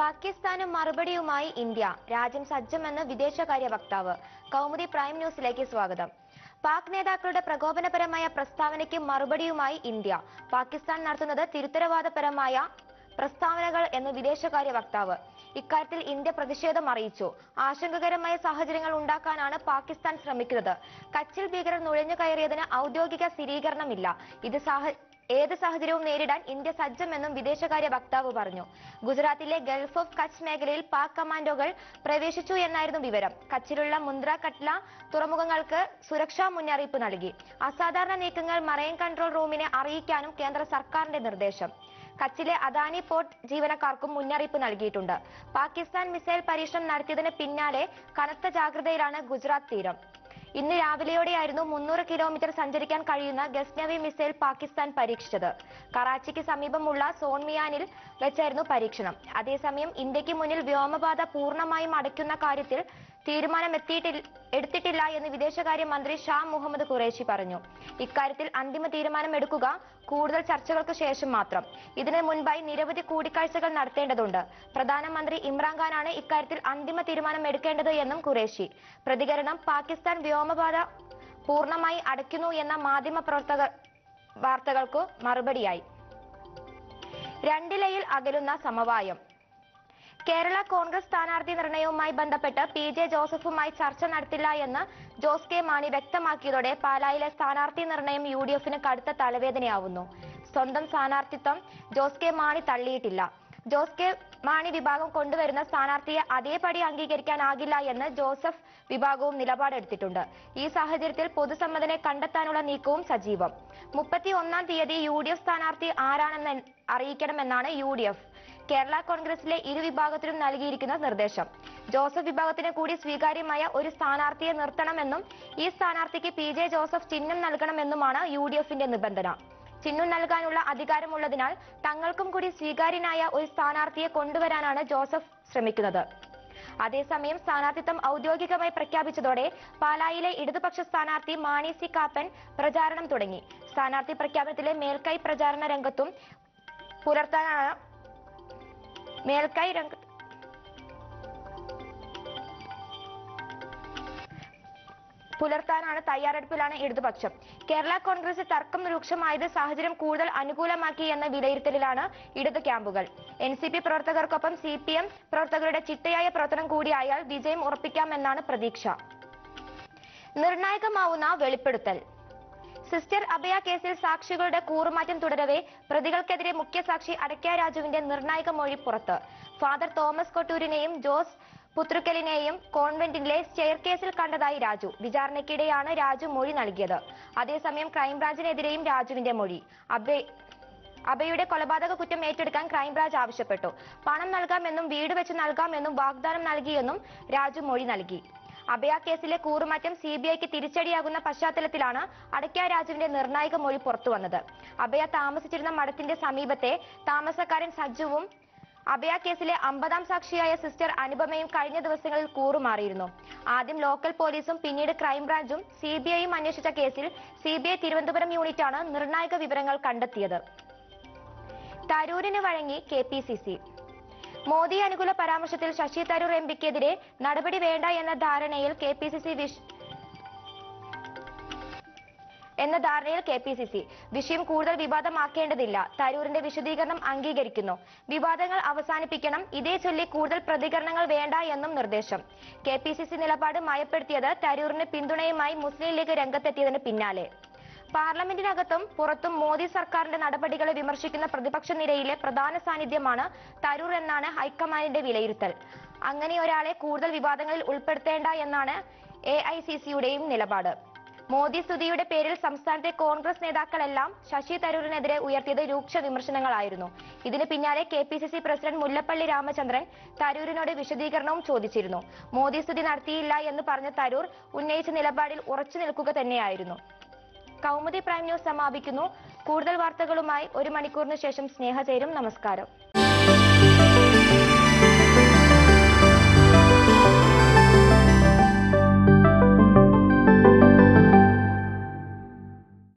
പാകിസ്ഥാന് മറുപടിയുമായി ഇന്ത്യ. രാജ്യം സജ്ജമെന്ന് വിദേശകാര്യ വക്താവ്. കൗമുദി പ്രൈം ന്യൂസിലേക്ക് സ്വാഗതം. പാക് നേതാക്കളുടെ പ്രകോപനപരമായ പ്രസ്താവനയ്ക്ക് മറുപടിയുമായി ഇന്ത്യ. പാകിസ്ഥാൻ നടത്തുന്നത് തിരുത്തരവാദപരമായ പ്രസ്താവനകൾ എന്ന് വിദേശകാര്യ വക്താവ് ഇക്കാര്യത്തിൽ ഇന്ത്യ പ്രതിഷേധം അറിയിച്ചു. ആശങ്കകരമായ സാഹചര്യങ്ങൾ ഉണ്ടാക്കാനാണ് പാകിസ്ഥാൻ ശ്രമിക്കുന്നത്. കച്ചിൽ ഭീകരർ നുഴഞ്ഞു കയറിയതിന് ഔദ്യോഗിക സ്ഥിരീകരണമില്ല. ഇത് സാഹ ഏത് സാഹചര്യവും നേരിടാൻ ഇന്ത്യ സജ്ജമെന്നും വിദേശകാര്യ വക്താവ് പറഞ്ഞു. ഗുജറാത്തിലെ ഗൾഫ് ഓഫ് കച്ച് മേഖലയിൽ പാക് കമാൻഡോകൾ പ്രവേശിച്ചു എന്നായിരുന്നു വിവരം. കച്ചിലുള്ള മുന്ദ്ര കട്ല തുറമുഖങ്ങൾക്ക് സുരക്ഷാ മുന്നറിയിപ്പ് നൽകി. അസാധാരണ നീക്കങ്ങൾ മറൈൻ കൺട്രോൾ റൂമിനെ അറിയിക്കാനും കേന്ദ്ര സർക്കാരിന്റെ നിർദ്ദേശം. കച്ചിലെ അദാനി പോർട്ട് ജീവനക്കാർക്കും മുന്നറിയിപ്പ് നൽകിയിട്ടുണ്ട്. പാകിസ്ഥാൻ മിസൈൽ പരീക്ഷണം നടത്തിയതിന് പിന്നാലെ കനത്ത ജാഗ്രതയിലാണ് ഗുജറാത്ത് തീരം. ഇന്ന് രാവിലെയോടെയായിരുന്നു മുന്നൂറ് കിലോമീറ്റർ സഞ്ചരിക്കാൻ കഴിയുന്ന ഗസ്നവി മിസൈൽ പാകിസ്ഥാൻ പരീക്ഷിച്ചത്. കറാച്ചിക്ക് സമീപമുള്ള സോൺമിയാനിൽ വെച്ചായിരുന്നു പരീക്ഷണം. അതേസമയം ഇന്ത്യയ്ക്ക് മുന്നിൽ വ്യോമപാത പൂർണമായും അടയ്ക്കുന്ന കാര്യത്തിൽ തീരുമാനം എത്തിയിട്ടില്ല എടുത്തിട്ടില്ല എന്ന് വിദേശകാര്യ മന്ത്രി ഷാ മുഹമ്മദ് ഖുറേഷി പറഞ്ഞു. ഇക്കാര്യത്തിൽ അന്തിമ തീരുമാനം എടുക്കുക കൂടുതൽ ചർച്ചകൾക്ക് ശേഷം മാത്രം. ഇതിന് മുൻപായി നിരവധി കൂടിക്കാഴ്ചകൾ നടത്തേണ്ടതുണ്ട്. പ്രധാനമന്ത്രി ഇമ്രാൻഖാനാണ് ഇക്കാര്യത്തിൽ അന്തിമ തീരുമാനം എടുക്കേണ്ടത് എന്നും ഖുറേഷി. പ്രതികരണം പാകിസ്ഥാൻ വ്യോമപാത പൂർണമായി അടയ്ക്കുന്നു എന്ന മാധ്യമ പ്രവർത്തക വാർത്തകൾക്കു മറുപടിയായി. രണ്ടിലയിൽ അകലുന്ന സമവായം. കേരള കോൺഗ്രസ് സ്ഥാനാർത്ഥി നിർണയവുമായി ബന്ധപ്പെട്ട് പി ജെ ജോസഫുമായി ചർച്ച നടത്തില്ല എന്ന് ജോസ് കെ മാണി വ്യക്തമാക്കിയതോടെ പാലായിലെ സ്ഥാനാർത്ഥി നിർണയം യു ഡി എഫിന് കടുത്ത തലവേദനയാവുന്നു. സ്വന്തം സ്ഥാനാർത്ഥിത്വം ജോസ് കെ മാണി തള്ളിയിട്ടില്ല. ജോസ് കെ മാണി വിഭാഗം കൊണ്ടുവരുന്ന സ്ഥാനാർത്ഥിയെ അതേപടി അംഗീകരിക്കാനാകില്ല എന്ന് ജോസഫ് വിഭാഗവും നിലപാടെടുത്തിട്ടുണ്ട്. ഈ സാഹചര്യത്തിൽ പൊതുസമ്മതനെ കണ്ടെത്താനുള്ള നീക്കവും സജീവം. മുപ്പത്തി ഒന്നാം തീയതി യു ഡി എഫ് സ്ഥാനാർത്ഥി ആരാണെന്ന് അറിയിക്കണമെന്നാണ് യു ഡി എഫ്. കേരള കോൺഗ്രസിലെ ഇരു വിഭാഗത്തിനും നൽകിയിരിക്കുന്ന നിർദ്ദേശം. ജോസഫ് വിഭാഗത്തിന് കൂടി സ്വീകാര്യമായ ഒരു സ്ഥാനാർത്ഥിയെ നിർത്തണമെന്നും ഈ സ്ഥാനാർത്ഥിക്ക് പി ജെ ജോസഫ് ചിഹ്നം നൽകണമെന്നുമാണ് യു ഡി എഫിന്റെ നിബന്ധന. ചിഹ്നം നൽകാനുള്ള അധികാരമുള്ളതിനാൽ തങ്ങൾക്കും കൂടി സ്വീകാര്യനായ ഒരു സ്ഥാനാർത്ഥിയെ കൊണ്ടുവരാനാണ് ജോസഫ് ശ്രമിക്കുന്നത്. അതേസമയം സ്ഥാനാർത്ഥിത്വം ഔദ്യോഗികമായി പ്രഖ്യാപിച്ചതോടെ പാലായിലെ ഇടതുപക്ഷ സ്ഥാനാർത്ഥി മാണി സി കാപ്പൻ പ്രചാരണം തുടങ്ങി. സ്ഥാനാർത്ഥി പ്രഖ്യാപനത്തിലെ മേൽക്കൈ പ്രചാരണ രംഗത്തും പുലർത്താനാണ് മേൽക്കൈ രംഗ പുലർത്താനാണ് തയ്യാറെടുപ്പിലാണ് ഇടതുപക്ഷം. കേരള കോൺഗ്രസ് തർക്കം രൂക്ഷമായത് സാഹചര്യം കൂടുതൽ അനുകൂലമാക്കി എന്ന വിലയിരുത്തലിലാണ് ഇടതു ക്യാമ്പുകൾ. എൻ സി പി പ്രവർത്തകർക്കൊപ്പം സി പി എം പ്രവർത്തകരുടെ ചിട്ടയായ പ്രവർത്തനം കൂടിയായാൽ വിജയം ഉറപ്പിക്കാമെന്നാണ് പ്രതീക്ഷ. നിർണായകമാവുന്ന വെളിപ്പെടുത്തൽ. സിസ്റ്റർ അഭയ കേസിൽ സാക്ഷികളുടെ കൂറുമാറ്റം തുടരവേ പ്രതികൾക്കെതിരെ മുഖ്യസാക്ഷി അടയ്ക്ക രാജുവിന്റെ നിർണായക മൊഴി പുറത്ത്. ഫാദർ തോമസ് കൊട്ടൂരിനെയും ജോസ് പുത്രുക്കലിനെയും കോൺവെന്റിലെ സ്റ്റെയർ കേസിൽ കണ്ടതായി രാജു. വിചാരണയ്ക്കിടെയാണ് രാജു മൊഴി നൽകിയത്. അതേസമയം ക്രൈംബ്രാഞ്ചിനെതിരെയും രാജുവിന്റെ മൊഴി. അഭയ അഭയുടെ കൊലപാതക കുറ്റം ഏറ്റെടുക്കാൻ ക്രൈംബ്രാഞ്ച് ആവശ്യപ്പെട്ടു. പണം നൽകാമെന്നും വീട് വെച്ച് നൽകാമെന്നും വാഗ്ദാനം നൽകിയെന്നും രാജു മൊഴി നൽകി. അഭയ കേസിലെ കൂറുമാറ്റം സി ബി ഐക്ക് തിരിച്ചടിയാകുന്ന പശ്ചാത്തലത്തിലാണ് അടയ്ക്ക രാജുവിന്റെ നിർണായക മൊഴി പുറത്തുവന്നത് അഭയ താമസിച്ചിരുന്ന മഠത്തിന്റെ സമീപത്തെ താമസക്കാരൻ സജുവും അഭയ കേസിലെ അമ്പതാം സാക്ഷിയായ സിസ്റ്റർ അനുപമയും കഴിഞ്ഞ ദിവസങ്ങളിൽ കൂറുമാറിയിരുന്നു. ആദ്യം ലോക്കൽ പോലീസും പിന്നീട് ക്രൈംബ്രാഞ്ചും സി ബി ഐയും അന്വേഷിച്ച കേസിൽ സി ബി ഐ തിരുവനന്തപുരം യൂണിറ്റാണ് നിർണായക വിവരങ്ങൾ കണ്ടെത്തിയത്. തരൂരിന് വഴങ്ങി K P C C. Modi അനുകൂല പരാമർശത്തിൽ ശശി തരൂർ എംപിക്കെതിരെ നടപടി വേണ്ട എന്ന ധാരണയിൽ കെ പി സി സി വിഷ് എന്ന ധാരണയിൽ കെ പി സി സി വിഷയം കൂടുതൽ വിവാദമാക്കേണ്ടതില്ല. തരൂരിന്റെ വിശദീകരണം അംഗീകരിക്കുന്നു. വിവാദങ്ങൾ അവസാനിപ്പിക്കണം. ഇതേ ചൊല്ലി കൂടുതൽ പ്രതികരണങ്ങൾ വേണ്ട എന്നും നിർദ്ദേശം. കെ പി സി സി നിലപാട് മയപ്പെടുത്തിയത് തരൂരിന് പിന്തുണയുമായി മുസ്ലിം ലീഗ് രംഗത്തെത്തിയതിന് പിന്നാലെ. പാർലമെന്റിനകത്തും പുറത്തും മോദി സർക്കാരിന്റെ നടപടികളെ വിമർശിക്കുന്ന പ്രതിപക്ഷ നിരയിലെ പ്രധാന സാന്നിധ്യമാണ് തരൂർ എന്നാണ് ഹൈക്കമാൻഡിന്റെ വിലയിരുത്തൽ. അങ്ങനെ ഒരാളെ കൂടുതൽ വിവാദങ്ങളിൽ ഉൾപ്പെടുത്തേണ്ട എന്നാണ് എ ഐ സി സിയുടെയും നിലപാട്. മോദി സ്തുതിയുടെ പേരിൽ സംസ്ഥാനത്തെ കോൺഗ്രസ് നേതാക്കളെല്ലാം ശശി തരൂരിനെതിരെ ഉയർത്തിയത് രൂക്ഷ വിമർശനങ്ങളായിരുന്നു. ഇതിന് പിന്നാലെ K P C C president Mullappally Ramachandran തരൂരിനോട് വിശദീകരണവും ചോദിച്ചിരുന്നു. മോദി സ്തുതി നടത്തിയില്ല എന്ന് പറഞ്ഞ തരൂർ ഉന്നയിച്ച നിലപാടിൽ ഉറച്ചു നിൽക്കുക തന്നെയായിരുന്നു. കൗമുദി പ്രൈം ന്യൂസ് സമാപിക്കുന്നു. കൂടുതൽ വാർത്തകളുമായി ഒരു മണിക്കൂറിന് ശേഷം സ്നേഹ ചേരും. നമസ്കാരം.